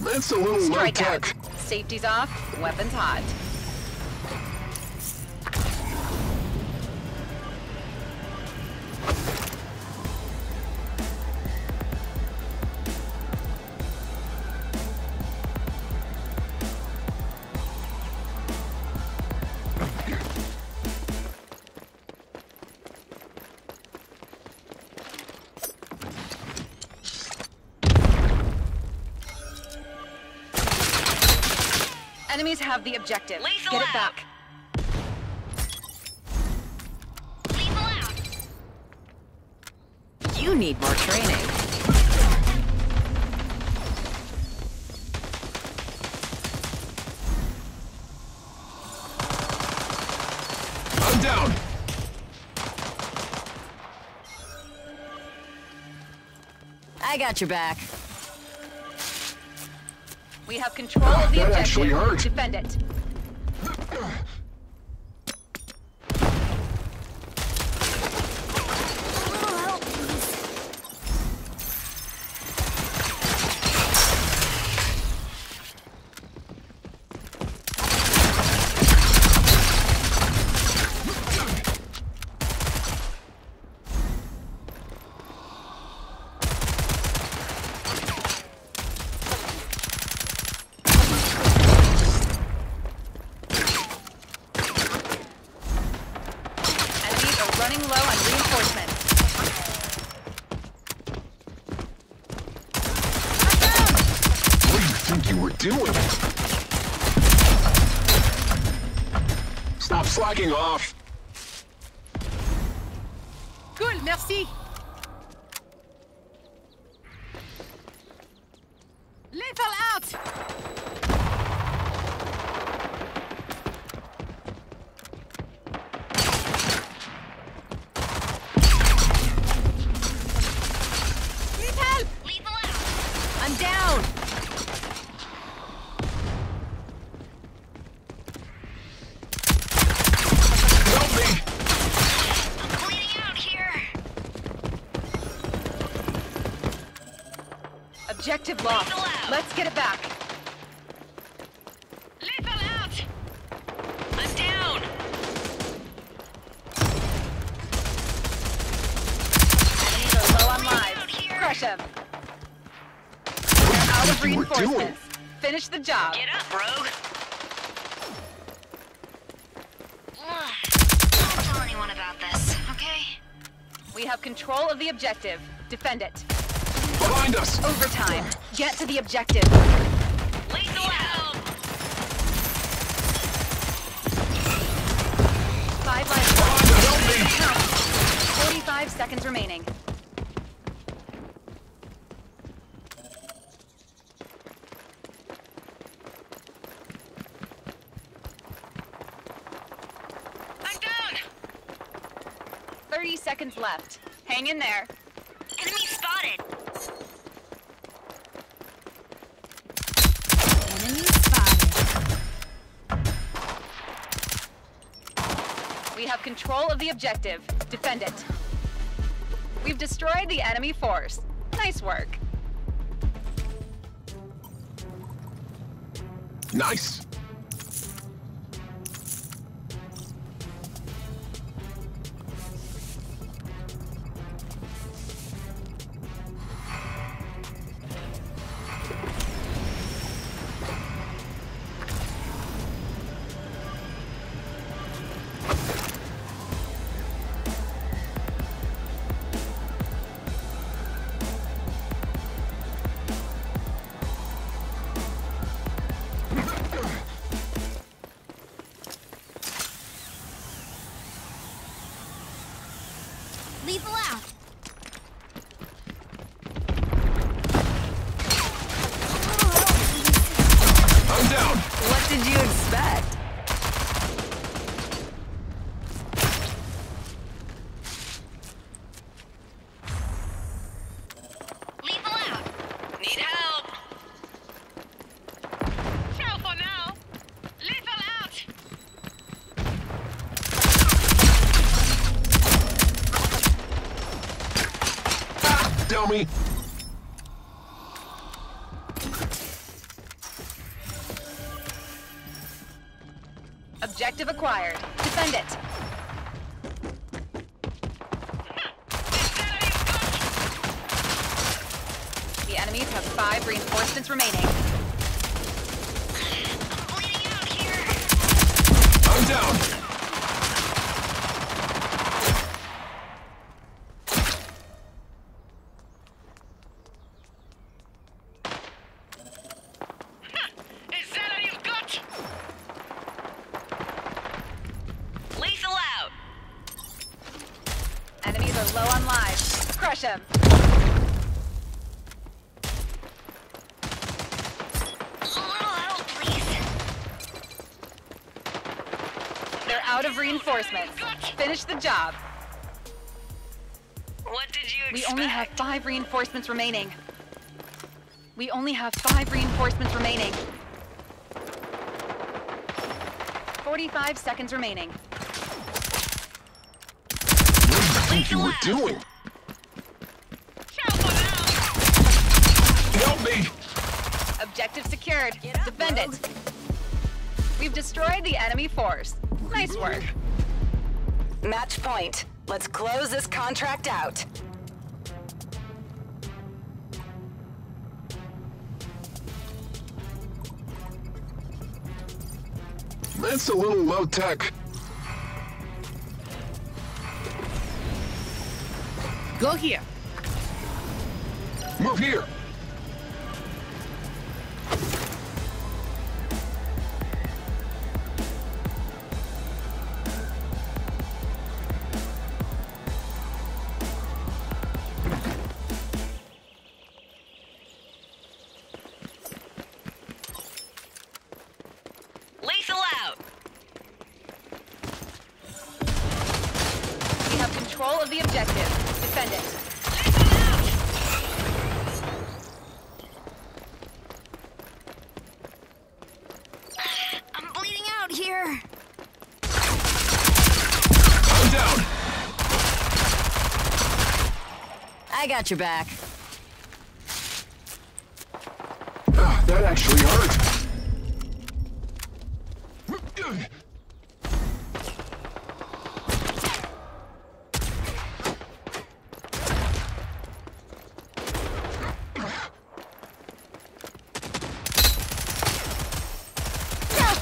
That's a little low tech. out. Safety's off, weapons hot. Enemies have the objective. Lethal Get it out. back. Lethal out. You need more training. I'm down. I got your back. We have control of the That objective. actually hurt. Defend it. Enemies are running low on reinforcements. What do you think you were doing? Stop slacking off. Cool, merci. Lethal out! Need help! Lethal out. I'm down! Help me. I'm bleeding out here. Objective lost. Let's get it back. Lethal out. I'm down. Enemies are low on Bleeding lives. Crush them. What do you Out of think you were doing? reinforcements. Finish the job. Get up, rogue. Don't tell anyone about this, okay? We have control of the objective. Defend it. Behind us. Overtime. Get to the objective. Lethal out. Five lives Behind us. Help left. me. Count. 45 seconds remaining. I'm down. 30 seconds left. Hang in there. Enemy spotted. Enemy spotted. We have control of the objective. Defend it. We've destroyed the enemy force. Nice work. Nice. Lethal out. me. Objective acquired. Defend it. The enemies have five reinforcements remaining. Low on lives. Crush them. A little help, please. They're out of reinforcements. Finish the job. What did you expect? We only have five reinforcements remaining. We only have five reinforcements remaining. 45 seconds remaining. What do you think you were doing? Ciao for now. Help me! Objective secured. Defend it. We've destroyed the enemy force. Nice work. Match point. Let's close this contract out. That's a little low tech. Go here. Move here. Defend it. I'm bleeding out here. I'm down. I got your back. Ah, that actually hurt.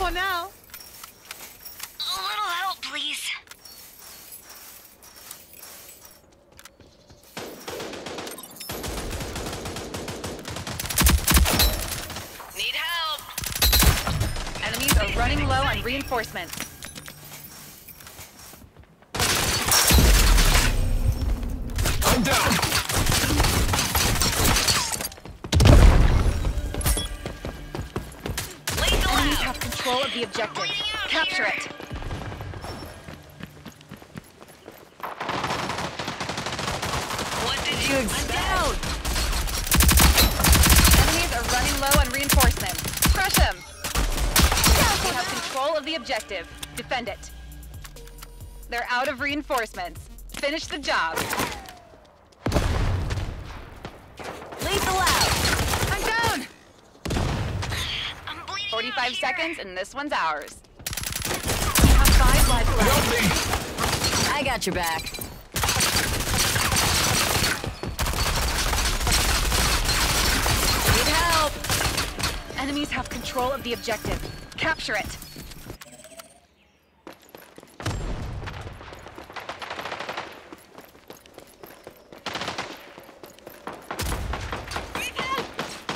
Oh, for now. A little help, please. Need help. Enemies are running low on reinforcements. The objective. Capture it. What did you expect? Enemies are running low on reinforcements. Crush them. We have control of the objective. Defend it. They're out of reinforcements. Finish the job. Lethal out. I'm down. I'm bleeding 45 out here. seconds, and this one's ours. We have five lives left. Help me! I got your back. Need help. Enemies have control of the objective. Capture it.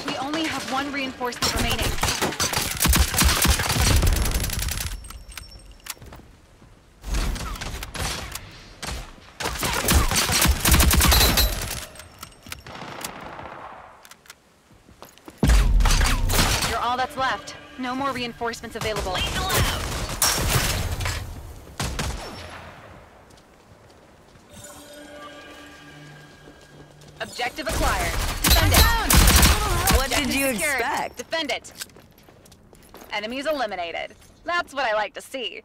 We only have one reinforcement remaining. Left. No more reinforcements available. Objective acquired. Defend it. What did you secured. expect? Defend it. Enemies eliminated. That's what I like to see.